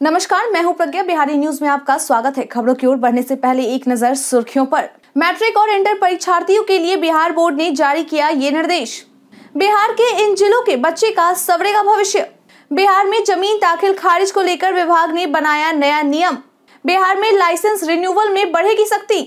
नमस्कार, मैं हूँ प्रज्ञा। बिहारी न्यूज़ में आपका स्वागत है। खबरों की ओर बढ़ने से पहले एक नज़र सुर्खियों पर। मैट्रिक और इंटर परीक्षार्थियों के लिए बिहार बोर्ड ने जारी किया ये निर्देश। बिहार के इन जिलों के बच्चे का सवरेगा भविष्य। बिहार में ज़मीन दाखिल खारिज को लेकर विभाग ने बनाया नया नियम। बिहार में लाइसेंस रिन्यूअल में बढ़ेगी सख्ती।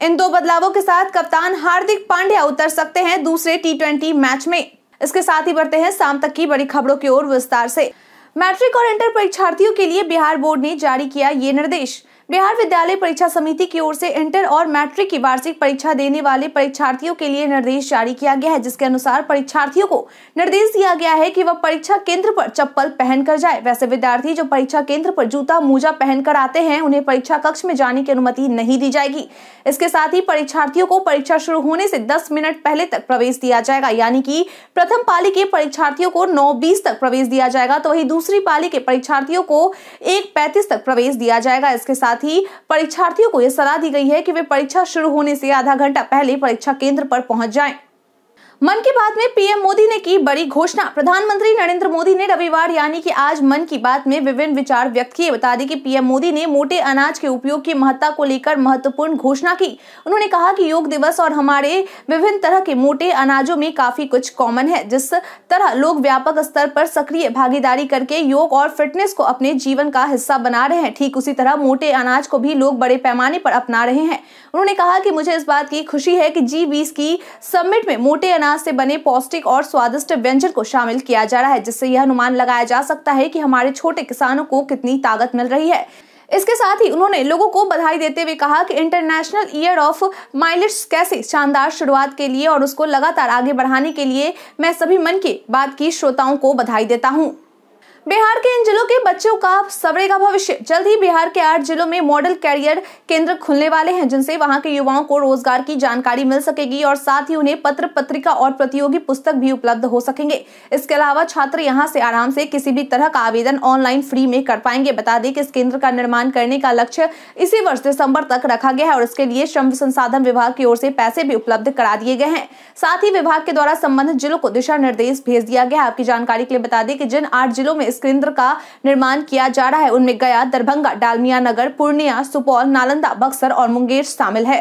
इन दो बदलावों के साथ कप्तान हार्दिक पांड्या उतर सकते हैं दूसरे टी मैच में। इसके साथ ही बढ़ते हैं शाम तक की बड़ी खबरों की ओर विस्तार से। मैट्रिक और इंटर परीक्षार्थियों के लिए बिहार बोर्ड ने जारी किया ये निर्देश। बिहार विद्यालय परीक्षा समिति की ओर से इंटर और मैट्रिक की वार्षिक परीक्षा देने वाले परीक्षार्थियों के लिए निर्देश जारी किया गया है, जिसके अनुसार परीक्षार्थियों को निर्देश दिया गया है कि वह परीक्षा केंद्र पर चप्पल पहन कर जाए। वैसे विद्यार्थी जो परीक्षा केंद्र पर जूता, मोजा पहन कर आते हैं, उन्हें परीक्षा कक्ष में जाने की अनुमति नहीं दी जाएगी। इसके साथ ही परीक्षार्थियों को परीक्षा शुरू होने से दस मिनट पहले तक प्रवेश दिया जाएगा, यानी कि प्रथम पाली के परीक्षार्थियों को नौ बीस तक प्रवेश दिया जाएगा तो वही दूसरी पाली के परीक्षार्थियों को एक पैंतीस तक प्रवेश दिया जाएगा। इसके साथ साथ ही परीक्षार्थियों को यह सलाह दी गई है कि वे परीक्षा शुरू होने से आधा घंटा पहले परीक्षा केंद्र पर पहुँच जाएँ। मन की बात में पीएम मोदी ने की बड़ी घोषणा। प्रधानमंत्री नरेंद्र मोदी ने रविवार, यानी कि आज मन की बात में विभिन्न विचार व्यक्त किए। बता दें कि पीएम मोदी ने मोटे अनाज के उपयोग की महत्ता को लेकर महत्वपूर्ण घोषणा की। उन्होंने कहा कि योग दिवस और हमारे विभिन्न तरह के मोटे अनाजों में काफ़ी कुछ कॉमन है, जिस तरह लोग व्यापक स्तर पर सक्रिय भागीदारी करके योग और फिटनेस को अपने जीवन का हिस्सा बना रहे हैं। ठीक उसी तरह मोटे अनाज को भी लोग बड़े पैमाने पर अपना रहे हैं। उन्होंने कहा कि मुझे इस बात की खुशी है कि जी बीस की समिट में मोटे अनाज अनाज से बने पौष्टिक और स्वादिष्ट व्यंजन को शामिल किया जा रहा है, जिससे यह अनुमान लगाया जा सकता है कि हमारे छोटे किसानों को कितनी ताकत मिल रही है। इसके साथ ही उन्होंने लोगों को बधाई देते हुए कहा कि इंटरनेशनल ईयर ऑफ़ माइलेट्स कैसे शानदार शुरुआत के लिए और उसको लगातार आगे बढ़ाने के लिए मैं सभी मन की बात की श्रोताओं को बधाई देता हूँ। बिहार के इन जिलों के बच्चों का सवरेगा भविष्य। जल्द ही बिहार के आठ जिलों में मॉडल कैरियर केंद्र खुलने वाले हैं, जिनसे वहाँ के युवाओं को रोज़गार की जानकारी मिल सकेगी और साथ ही उन्हें पत्र पत्रिका और प्रतियोगी पुस्तक भी उपलब्ध हो सकेंगे। इसके अलावा छात्र यहाँ से आराम से किसी भी तरह का आवेदन ऑनलाइन फ्री में कर पाएँगे। बता दें कि इस केंद्र का निर्माण करने का लक्ष्य इसी वर्ष दिसंबर तक रखा गया है और इसके लिए श्रम संसाधन विभाग की ओर से पैसे भी उपलब्ध करा दिए गए हैं। साथ ही विभाग के द्वारा संबंधित जिलों को दिशा निर्देश भेज दिया गया है। आपकी जानकारी के लिए बता दें कि जिन आठ जिलों में इस केंद्र का निर्माण किया जा रहा है। उनमें गया, दरभंगा, डालमिया नगर, पूर्णिया, सुपौल, नालंदा, बक्सर और मुंगेर शामिल है।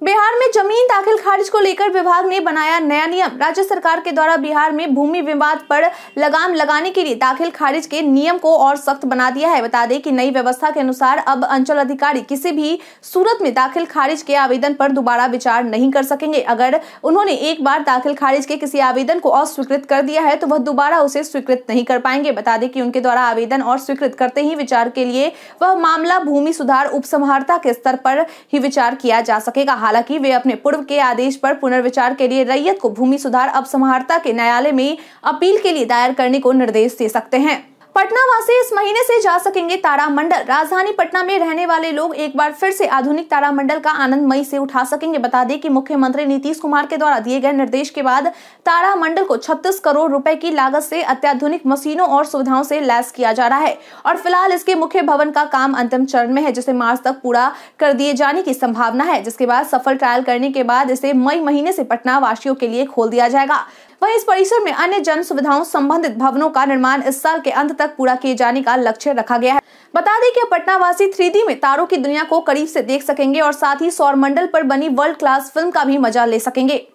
बिहार में ज़मीन दाखिल खारिज को लेकर विभाग ने बनाया नया नियम। राज्य सरकार के द्वारा बिहार में भूमि विवाद पर लगाम लगाने के लिए दाखिल खारिज के नियम को और सख्त बना दिया है। बता दें कि नई व्यवस्था के अनुसार अब अंचल अधिकारी किसी भी सूरत में दाखिल खारिज के आवेदन पर दोबारा विचार नहीं कर सकेंगे। अगर उन्होंने एक बार दाखिल खारिज के किसी आवेदन को अस्वीकृत कर दिया है तो वह दोबारा उसे स्वीकृत नहीं कर पाएँगे। बता दें कि उनके द्वारा आवेदन और स्वीकृत करते ही विचार के लिए वह मामला भूमि सुधार उपसंहारता के स्तर पर ही विचार किया जा सकेगा। हालाँकि वे अपने पूर्व के आदेश पर पुनर्विचार के लिए रैयत को भूमि सुधार अपसमहारता के न्यायालय में अपील के लिए दायर करने को निर्देश दे सकते हैं। पटना वासी इस महीने से जा सकेंगे तारामंडल। राजधानी पटना में रहने वाले लोग एक बार फिर से आधुनिक तारामंडल का आनंद मई से उठा सकेंगे। बता दें कि मुख्यमंत्री नीतीश कुमार के द्वारा दिए गए निर्देश के बाद तारामंडल को 36 करोड़ रुपए की लागत से अत्याधुनिक मशीनों और सुविधाओं से लैस किया जा रहा है और फ़िलहाल इसके मुख्य भवन का काम अंतिम चरण में है, जिसे मार्च तक पूरा कर दिए जाने की संभावना है। जिसके बाद सफल ट्रायल करने के बाद इसे मई महीने से पटना वासियों के लिए खोल दिया जाएगा। वहीं इस परिसर में अन्य जन सुविधाओं संबंधित भवनों का निर्माण इस साल के अंत तक पूरा किए जाने का लक्ष्य रखा गया है। बता दें कि पटना वासी थ्री में तारों की दुनिया को करीब से देख सकेंगे और साथ ही सौर मंडल पर बनी वर्ल्ड क्लास फ़िल्म का भी मज़ा ले सकेंगे।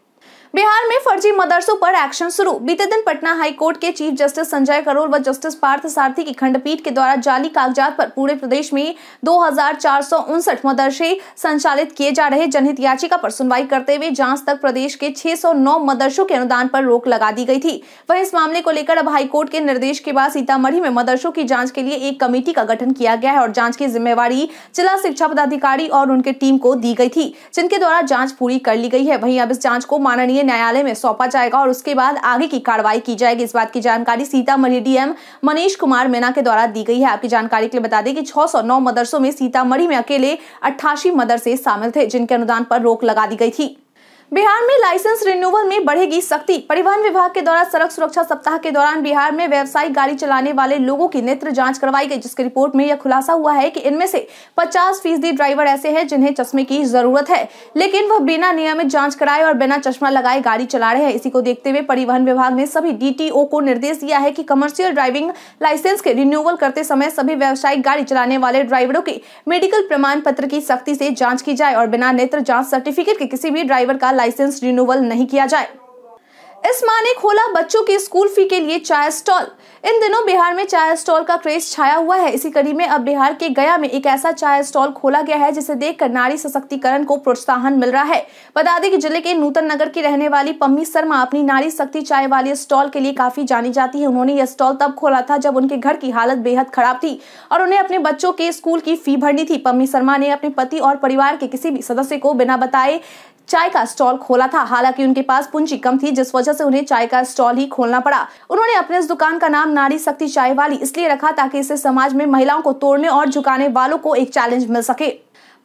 बिहार में फर्जी मदरसों पर एक्शन शुरू। बीते दिन पटना हाईकोर्ट के चीफ जस्टिस संजय करोल व जस्टिस पार्थ सारथी की खंडपीठ के द्वारा जाली कागजात पर पूरे प्रदेश में दो हज़ार चार सौ उनसठ मदरसे संचालित किए जा रहे जनहित याचिका पर सुनवाई करते हुए जाँच तक प्रदेश के 609 मदरसों के अनुदान पर रोक लगा दी गई थी। वही इस मामले को लेकर अब हाईकोर्ट के निर्देश के बाद सीतामढ़ी में मदरसों की जाँच के लिए एक कमेटी का गठन किया गया है और जाँच की जिम्मेवारी जिला शिक्षा पदाधिकारी और उनके टीम को दी गई थी, जिनके द्वारा जाँच पूरी कर ली गई है। वही अब इस जाँच को माननीय न्यायालय में सौंपा जाएगा और उसके बाद आगे की कार्रवाई की जाएगी। इस बात की जानकारी सीतामढ़ी डीएम मनीष कुमार मीना के द्वारा दी गई है। आपकी जानकारी के लिए बता दें कि 609 मदरसों में सीतामढ़ी में अकेले अट्ठासी मदरसे शामिल थे, जिनके अनुदान पर रोक लगा दी गई थी। बिहार में लाइसेंस रिन्यूअल में बढ़ेगी सख्ती। परिवहन विभाग के द्वारा सड़क सुरक्षा सप्ताह के दौरान बिहार में व्यवसायिक गाड़ी चलाने वाले लोगों की नेत्र जाँच करवाई गई, जिसकी रिपोर्ट में यह खुलासा हुआ है कि इनमें से 50 फ़ीसदी ड्राइवर ऐसे हैं जिन्हें चश्मे की ज़रूरत है। लेकिन वह बिना नियमित जाँच कराए और बिना चश्मा लगाए गाड़ी चला रहे हैं। इसी को देखते हुए परिवहन विभाग ने सभी डीटीओ को निर्देश दिया है की कमर्शियल ड्राइविंग लाइसेंस के रिन्यूअल करते समय सभी व्यवसायिक गाड़ी चलाने वाले ड्राइवरों के मेडिकल प्रमाण पत्र की सख्ती से जाँच की जाए और बिना नेत्र जाँच सर्टिफिकेट के किसी भी ड्राइवर का लाइसेंस रिन्यूअल नहीं किया जाए। इस माह ने खोला बच्चों की स्कूल फ़ी के लिए चाय स्टॉल। इन दिनों बिहार में चाय स्टॉल का क्रेज छाया हुआ है। इसी कड़ी में अब बिहार के गया में एक ऐसा चाय स्टॉल खोला गया है, जिसे देखकर नारी सशक्तिकरण को प्रोत्साहन मिल रहा है। बता दें कि ज़िले के नूतन नगर की रहने वाली पम्मी शर्मा अपनी नारी शक्ति चाय वाली स्टॉल के लिए काफ़ी जानी जाती है। उन्होंने यह स्टॉल तब खोला था जब उनके घर की हालत बेहद खराब थी और उन्हें अपने बच्चों के स्कूल की फ़ी भरनी थी। पम्मी शर्मा ने अपने पति और परिवार के किसी भी सदस्य को बिना बताए चाय का स्टॉल खोला था। हालाँकि उनके पास पूंजी कम थी, जिस वजह से उन्हें चाय का स्टॉल ही खोलना पड़ा। उन्होंने अपने इस दुकान का नाम नारी शक्ति चाय वाली इसलिए रखा ताकि इसे समाज में महिलाओं को तोड़ने और झुकाने वालों को एक चैलेंज मिल सके।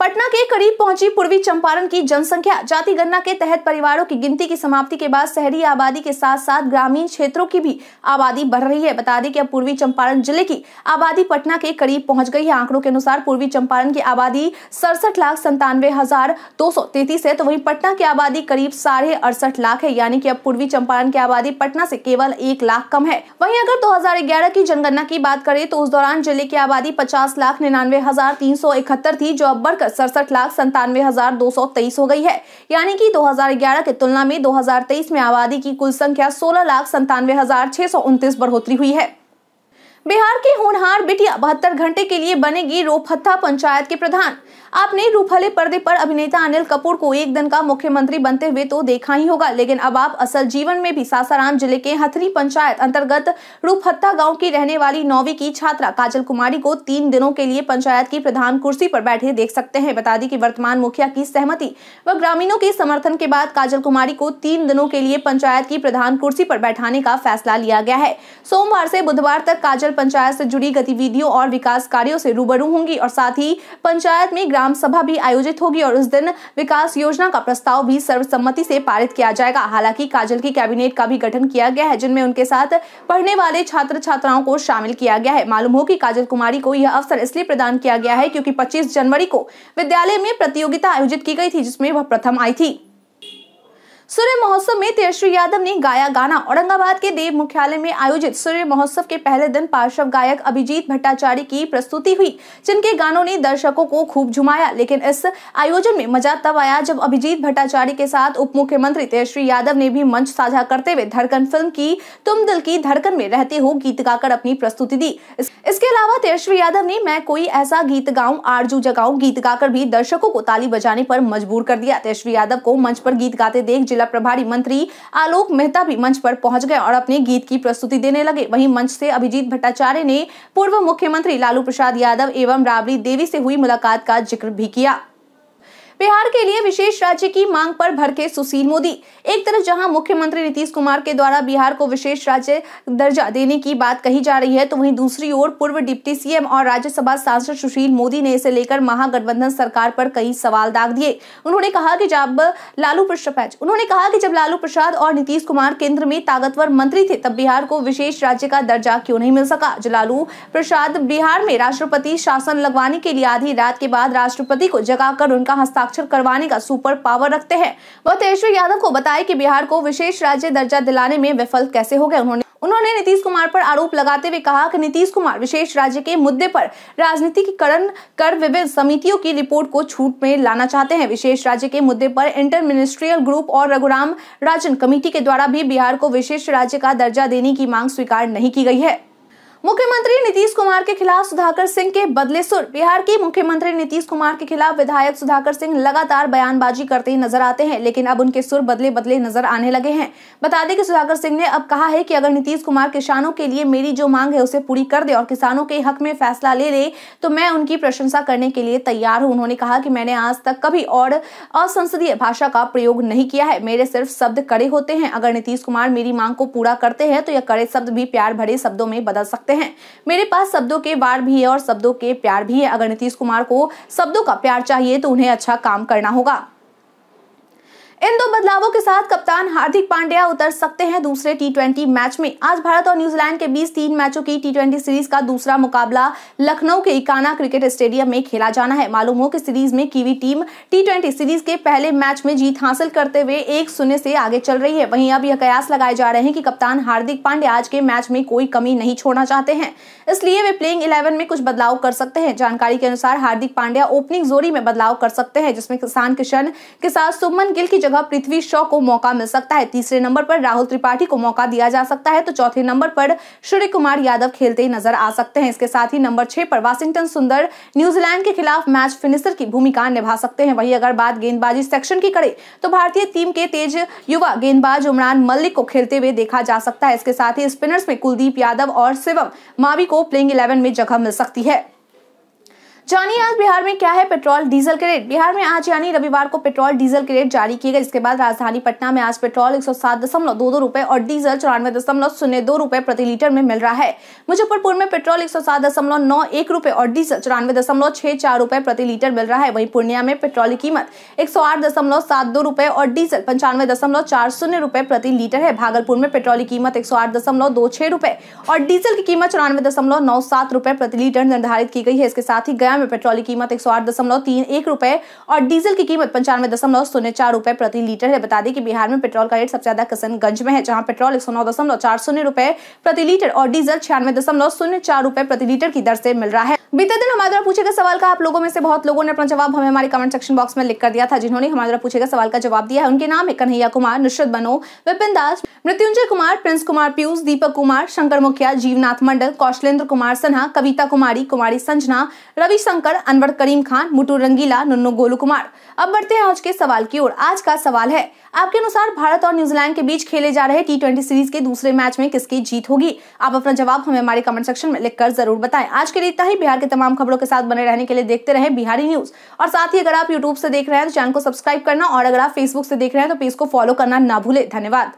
पटना के करीब पहुँची पूर्वी चंपारण की जनसंख्या जाति गणना के तहत परिवारों की गिनती की समाप्ति के बाद शहरी आबादी के साथ साथ ग्रामीण क्षेत्रों की भी आबादी बढ़ रही है। बता दें कि अब पूर्वी चंपारण ज़िले की आबादी पटना के करीब पहुँच गई है। आंकड़ों के अनुसार पूर्वी चंपारण की आबादी सड़सठ लाख संतानवे हज़ार दो सौ तैतीस है तो वही पटना की आबादी करीब साढ़े अड़सठ लाख है। यानी कि अब पूर्वी चंपारण की आबादी पटना से केवल एक लाख कम है। वहीं अगर दो हज़ार ग्यारह की जनगणना की बात करें तो उस दौरान ज़िले की आबादी पचास लाख निन्यानवे हज़ार तीन सौ इकहत्तर थी, जो अब बढ़कर सड़सठ लाख संतानवे हज़ार दो सौ तेईस हो गई है। यानी कि 2011 की तुलना में 2023 में आबादी की कुल संख्या सोलह लाख संतानवे हज़ार छह सौ उनतीस बढ़ोतरी हुई है। बिहार के होनहार बिटिया बहत्तर घंटे के लिए बनेगी रोपहत्था पंचायत के प्रधान। आपने रूपहले पर्दे पर अभिनेता अनिल कपूर को एक दिन का मुख्यमंत्री बनते हुए तो देखा ही होगा, लेकिन अब आप असल जीवन में भी सासाराम ज़िले के हथरी पंचायत अंतर्गत रूपहत्ता गाँव की रहने वाली नौवीं की छात्रा काजल कुमारी को तीन दिनों के लिए पंचायत की प्रधान कुर्सी पर बैठे देख सकते हैं। बता दी की वर्तमान मुखिया की सहमति व ग्रामीणों के समर्थन के बाद काजल कुमारी को तीन दिनों के लिए पंचायत की प्रधान कुर्सी पर बैठाने का फैसला लिया गया है। सोमवार से बुधवार तक काजल पंचायत से जुड़ी गतिविधियों और विकास कार्यों से रूबरू होंगी और साथ ही पंचायत में ग्राम सभा भी आयोजित होगी और उस दिन विकास योजना का प्रस्ताव भी सर्वसम्मति से पारित किया जाएगा। हालाँकि काजल की कैबिनेट का भी गठन किया गया है, जिनमें उनके साथ पढ़ने वाले छात्र छात्राओं को शामिल किया गया है। मालूम हो कि काजल कुमारी को यह अवसर इसलिए प्रदान किया गया है क्योंकि 25 जनवरी को विद्यालय में प्रतियोगिता आयोजित की गई थी, जिसमें वह प्रथम आई थी। सूर्य महोत्सव में तेजस्वी यादव ने गाया गाना। औरंगाबाद के देव मुख्यालय में आयोजित सूर्य महोत्सव के पहले दिन पार्श्व गायक अभिजीत भट्टाचार्य की प्रस्तुति हुई, जिनके गानों ने दर्शकों को खूब झुमाया। लेकिन इस आयोजन में मज़ा तब आया जब अभिजीत भट्टाचार्य के साथ उप मुख्यमंत्री तेजस्वी यादव ने भी मंच साझा करते हुए धड़कन फ़िल्म की तुम दिल की धड़कन में रहते हो गीत गाकर अपनी प्रस्तुति दी। इसके अलावा तेजस्वी यादव ने मैं कोई ऐसा गीत गाऊं, आरज़ू जगाऊं, गीत गाकर भी दर्शकों को ताली बजाने पर मजबूर कर दिया। तेजस्वी यादव को मंच पर गीत गाते देख जिला प्रभारी मंत्री आलोक मेहता भी मंच पर पहुँच गए और अपने गीत की प्रस्तुति देने लगे। वहीं मंच से अभिजीत भट्टाचार्य ने पूर्व मुख्यमंत्री लालू प्रसाद यादव एवं राबड़ी देवी से हुई मुलाकात का ज़िक्र भी किया। बिहार के लिए विशेष राज्य की मांग पर भड़के सुशील मोदी। एक तरफ़ जहाँ मुख्यमंत्री नीतीश कुमार के द्वारा बिहार को विशेष राज्य दर्जा देने की बात कही जा रही है तो वहीं दूसरी ओर पूर्व डिप्टी सीएम और राज्यसभा सांसद सुशील मोदी ने इसे लेकर महागठबंधन सरकार पर कई सवाल दाग दिए। उन्होंने कहा कि जब लालू प्रसाद उन्होंने कहा कि जब लालू प्रसाद और नीतीश कुमार केंद्र में ताकतवर मंत्री थे, तब बिहार को विशेष राज्य का दर्जा क्यों नहीं मिल सका? जो लालू प्रसाद बिहार में राष्ट्रपति शासन लगवाने के लिए आधी रात के बाद राष्ट्रपति को जगाकर उनका हस्ताक्षर हस्ताक्षर करवाने का सुपर पावर रखते हैं। वह तेजस्वी यादव को बताया कि बिहार को विशेष राज्य दर्जा दिलाने में विफल कैसे हो गए उन्होंने उन्होंने नीतीश कुमार पर आरोप लगाते हुए कहा कि नीतीश कुमार विशेष राज्य के मुद्दे पर राजनीतिकरण कर विभिन्न समितियों की रिपोर्ट को छूट में लाना चाहते हैं। विशेष राज्य के मुद्दे पर इंटर मिनिस्ट्रियल ग्रुप और रघुराम राजन कमेटी के द्वारा भी बिहार को विशेष राज्य का दर्जा देने की मांग स्वीकार नहीं की गई है। मुख्यमंत्री नीतीश कुमार के खिलाफ सुधाकर सिंह के बदले सुर। बिहार के मुख्यमंत्री नीतीश कुमार के खिलाफ विधायक सुधाकर सिंह लगातार बयानबाजी करते नज़र आते हैं, लेकिन अब उनके सुर बदले बदले नज़र आने लगे हैं। बता दें कि सुधाकर सिंह ने अब कहा है कि अगर नीतीश कुमार किसानों के लिए मेरी जो मांग है उसे पूरी कर दे और किसानों के हक में फैसला ले ले तो मैं उनकी प्रशंसा करने के लिए तैयार हूँ। उन्होंने कहा कि मैंने आज तक कभी और असंसदीय भाषा का प्रयोग नहीं किया है। मेरे सिर्फ़ शब्द कड़े होते हैं। अगर नीतीश कुमार मेरी मांग को पूरा करते हैं तो यह कड़े शब्द भी प्यार भरे शब्दों में बदल सकते सकते हैं। मेरे पास शब्दों के वार भी है और शब्दों के प्यार भी है। अगर नीतीश कुमार को शब्दों का प्यार चाहिए तो उन्हें अच्छा काम करना होगा। इन दो बदलावों के साथ कप्तान हार्दिक पांड्या उतर सकते हैं दूसरे टी मैच में। आज भारत और न्यूजीलैंड के बीच तीन मैचों की टी सीरीज़ का दूसरा मुकाबला लखनऊ के इकाना क्रिकेट स्टेडियम में खेला जाना है। मालूम हो कि सीरीज़ में कीवी टीम टी सीरीज़ के पहले मैच में जीत हासिल करते हुए एक शून्य से आगे चल रही है। वहीं अब यह कयास लगाए जा रहे हैं कि कप्तान हार्दिक पांड्या आज के मैच में कोई कमी नहीं छोड़ना चाहते हैं। इसलिए वे प्लेइंग इलेवन में कुछ बदलाव कर सकते हैं। जानकारी के अनुसार हार्दिक पांड्या ओपनिंग जोड़ी में बदलाव कर सकते हैं, जिसमें किसान किशन के साथ सुमन गिल की जगह पृथ्वी शॉ को मौका मिल सकता है। तीसरे नंबर पर राहुल त्रिपाठी को मौका दिया जा सकता है। तो चौथे नंबर पर सूर्य कुमार यादव खेलते नज़र आ सकते हैं। इसके साथ ही नंबर छह पर वाशिंगटन सुंदर, न्यूजीलैंड के खिलाफ मैच फिनिशर की भूमिका निभा सकते हैं। वही अगर बात गेंदबाजी सेक्शन की करे तो भारतीय टीम के तेज युवा गेंदबाज उमरान मल्लिक को खेलते हुए देखा जा सकता है। इसके साथ ही स्पिनर्स में कुलदीप यादव और शिवम मावी को प्लेइंग इलेवन में जगह मिल सकती है। जानिए आज बिहार में क्या है पेट्रोल डीजल के रेट। बिहार में आज यानी रविवार को पेट्रोल डीजल के रेट जारी किए गए इसके बाद राजधानी पटना में आज पेट्रोल एक सौ सात दशमलव दो दो रुपए और डीजल चौरानवे दशमलव शून्य दो रुपए प्रति लीटर में मिल रहा है। मुजफ्फरपुर में पेट्रोल एक सौ सात दशमलव नौ एक रुपए और डीजल चौरानवे दशमलव छह चार रुपए प्रति लीटर मिल रहा है। वहीं पूर्णिया में पेट्रोल की कीमत एक सौ आठ दशमलव सात दो रुपए और डीजल पंचानवे दशमलव चार शून्य रुपए प्रति लीटर है। भागलपुर में पेट्रोल की कीमत एक सौ आठ दशमलव दो छह रुपए और डीजल की कीमत चौरानवे दशमलव नौ सात रुपए प्रति लीटर निर्धारित की गई है। इसके साथ ही गया में पेट्रोल की कीमत एक सौ आठ दशमलव तीन एक रुपए और डीजल की कीमत पंचानवे दशमलव शून्य चार रुपए प्रति लीटर है। बता दें कि बिहार में पेट्रोल का रेट सबसे ज़्यादा किशनगंज में है, जहाँ पेट्रोल एक सौ नौ दशमलव चार शून्य रुपए प्रति लीटर और डीजल छियानवे दशमलव शून्य चार रुपए प्रति लीटर की दर से मिल रहा है। बीते दिन हमारे द्वारा पूछे गए सवाल का आप लोगों में से बहुत लोगों ने अपना जवाब हमें हमारे कमेंट सेक्शन बॉक्स में लिख कर दिया था, जिन्होंने हमारे द्वारा पूछे गए सवाल का जवाब दिया है। उनके नाम है कन्हैया कुमार, नुसरत बनो, विपिन दास, मृत्युंजय कुमार, प्रिंस कुमार पीयूष, दीपक कुमार, शंकर मुखिया, जीवनाथ मंडल, कौशलेंद्र कुमार सिन्हा, कविता कुमारी कुमारी संजना रविशंकर अनवर करीम खान, मुटू रंगीला, नुन्नू गोलू कुमार अब बढ़ते हैं आज के सवाल की ओर। आज का सवाल है, आपके अनुसार भारत और न्यूजीलैंड के बीच खेले जा रहे टी ट्वेंटी सीरीज़ के दूसरे मैच में किसकी जीत होगी? आप अपना जवाब हमें हमारे कमेंट सेक्शन में लिखकर ज़रूर बताएँ। आज के लिए इतना ही। बिहार के तमाम खबरों के साथ बने रहने के लिए देखते रहे बिहारी न्यूज़। और साथ ही अगर आप यूट्यूब से देख रहे हैं तो चैनल को सब्सक्राइब करना और अगर आप फेसबुक से देख रहे हैं तो पेज को फॉलो करना ना भूले। धन्यवाद।